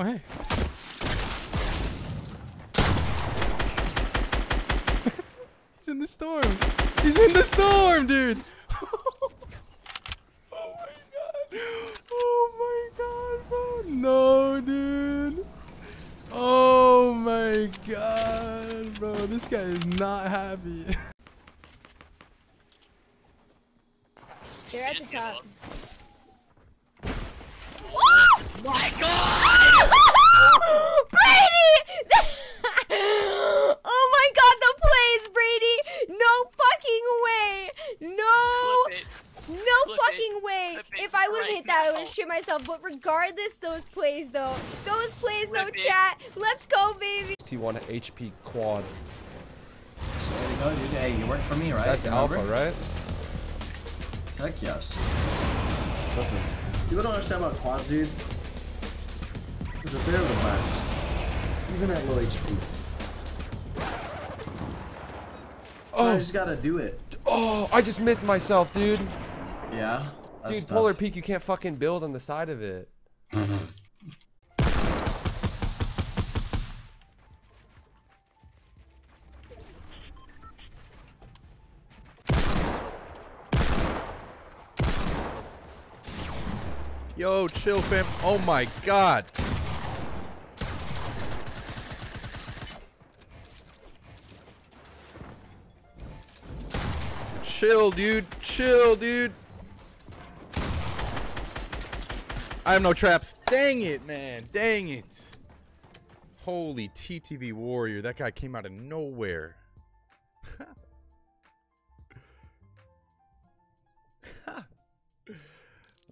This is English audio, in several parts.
Oh, hey. He's in the storm. He's in the storm, dude. oh my god. Oh my god, bro. No, dude. Oh my god, bro. This guy is not happy. HP quad. So There you go, dude. Hey, you work for me, right? That's Remember? alpha, right? Heck yes. Listen, people don't understand about quads, dude. Because they're the best. Even at low HP. Oh. I just gotta do it. Oh, I just missed myself, dude. Yeah. Dude, tough. Polar Peak, you can't fucking build on the side of it. Yo, chill, fam. Oh my god. Chill, dude. Chill, dude. I have no traps. Dang it, man. Dang it. Holy TTV warrior. That guy came out of nowhere.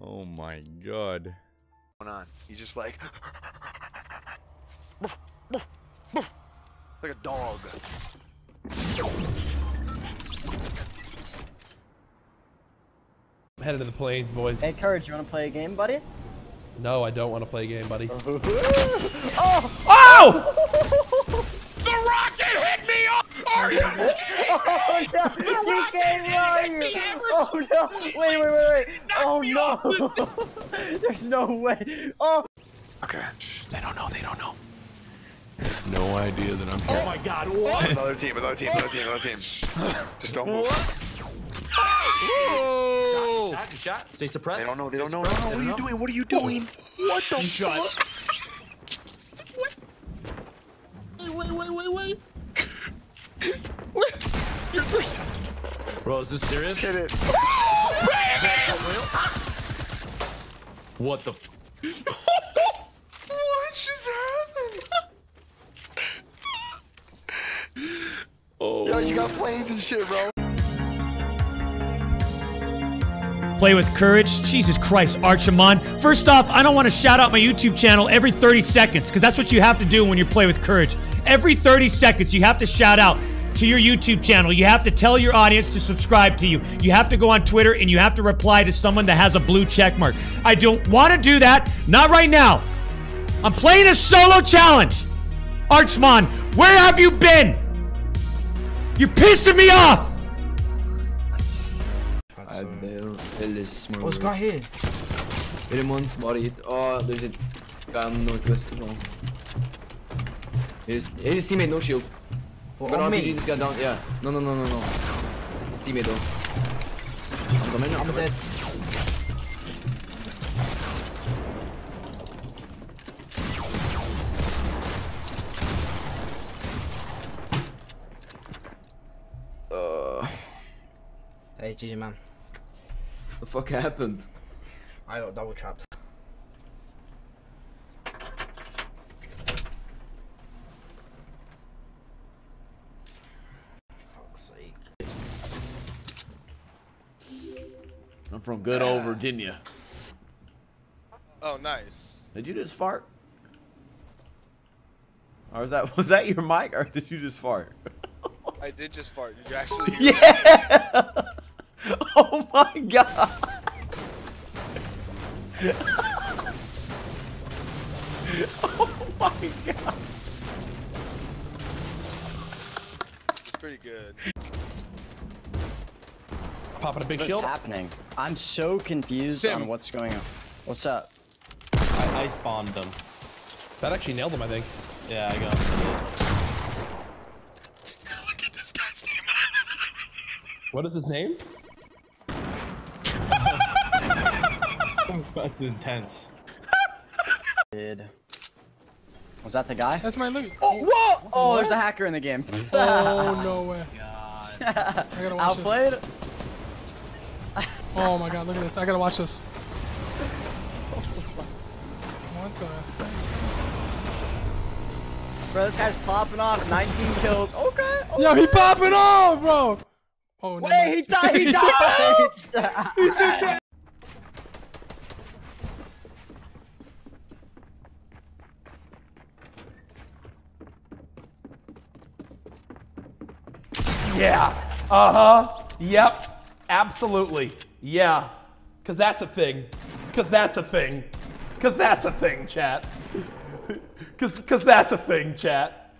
oh my god. going on. He's just like like a dog. I'm headed to the plains, boys. Hey, Courage, you want to play a game, buddy? No, I don't want to play a game, buddy. oh! Oh! The rocket hit me! Are you Oh no! DK, where are you? Oh no! Wait, wait, wait, wait! Oh no! There's no way! Oh! Okay. They don't know. They don't know. No idea that I'm here. Oh my god, what? Another team, another team, another team, another team. Just don't move. Oh! Shot, shot. Stay suppressed. They don't know, they Stay don't know. No, suppressed. no, They what are you know. doing? What are you doing? What the fuck? Wait, wait, wait, wait. Wait. You're first. Bro, is this serious? Hit it. Oh, what the? F- What just happened? oh. Yo, you got planes and shit, bro. Play with courage. Jesus Christ, Archimon. First off, I don't want to shout out my YouTube channel every 30 seconds because that's what you have to do when you play with courage. Every 30 seconds, you have to shout out to your YouTube channel. You have to tell your audience to subscribe to you. You have to go on Twitter and you have to reply to someone that has a blue check mark. I don't want to do that. Not right now. I'm playing a solo challenge. Archmon, where have you been? You're pissing me off. What's got here? Raymond bare gitt Å, there's a guy on northwest no. Here's, here's teammate, no shield. I'm gonna on RPG this guy down, yeah. No, no, no, no, no. His teammate though. I'm coming, I'm I'm dead. Uh, Hey, GG man. What the fuck happened? I got double trapped. I'm from good old Virginia. Oh, nice. Did you just fart? Or was that was that your mic or did you just fart? I did just fart. Did you actually? yeah. oh my god. Happening? I'm so confused Sim. on what's going on. What's up? I ice bombed them. That actually nailed them, I think. Yeah, I got him. Look at this guy's name. What is his name? That's intense. Did. Was that the guy? That's my loot. Oh, whoa! Oh, there's a hacker in the game. Oh, no way. I gotta watch Outplayed? this. Oh my god, look at this. I gotta watch this. What the heck? Bro, this guy's popping off. 19 kills. Okay. Yo, he popping off, bro! Oh, no. Wait, he died. He, He took died. He took that. Yeah. Uh huh. Yep. Absolutely. Yeah. Cause that's a thing. Cause that's a thing. Cause that's a thing, chat. Cause cause that's a thing, chat.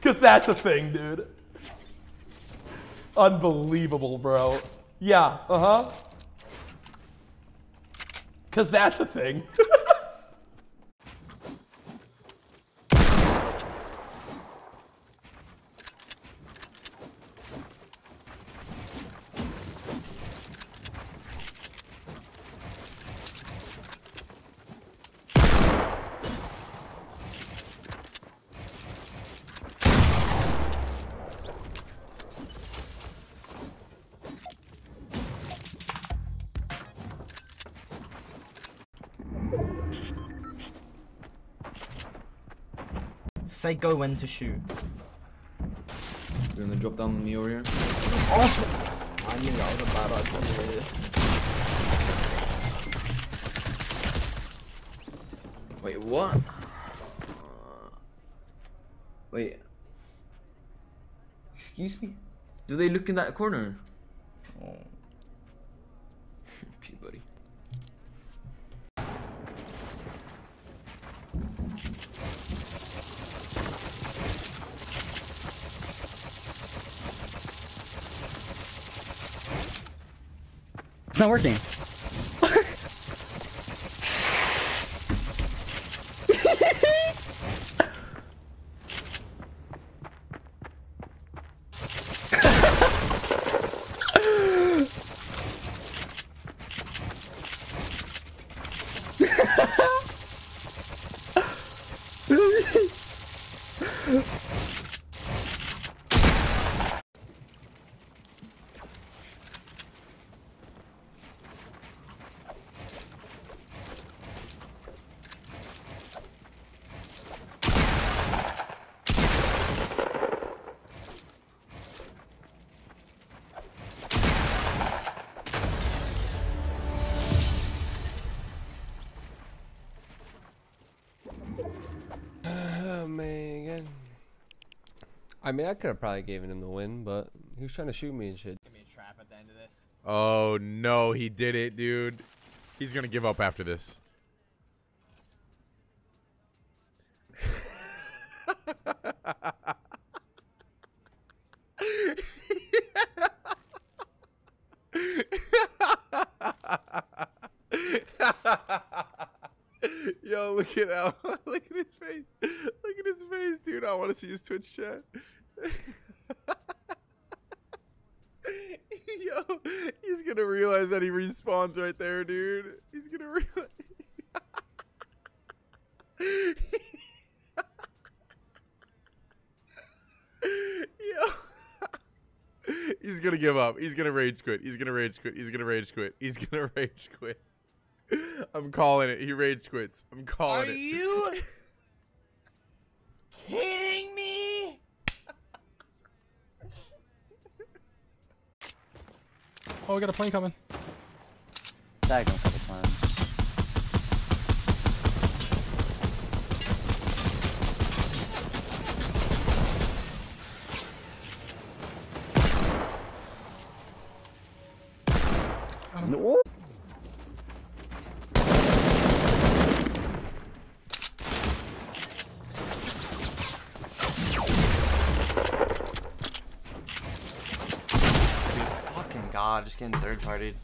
Cause that's a thing, dude. Unbelievable, bro. Yeah. Uh huh. Cause that's a thing. Say go when to shoot. You're gonna drop down on me over here. I knew that was a bad idea. Wait, what? Uh, Wait. Excuse me? Do they look in that corner? Oh. okay, buddy. It's not working. Oh man. I mean, I could have probably given him the win, but he was trying to shoot me and shit. Give me a trap at the end of this. Oh no, he did it, dude. He's gonna give up after this. Yo, look at Al. look at his face. Look at his face, dude. I want to see his Twitch chat. Yo, he's gonna realize that he respawns right there, dude. He's gonna realize. Yo. He's gonna give up. He's gonna rage quit. He's gonna rage quit. He's gonna rage quit. He's gonna rage quit. I'm calling it. He rage quits. I'm calling Are it. you kidding me? Oh, we got a plane coming. Him a couple times. Just getting third partied.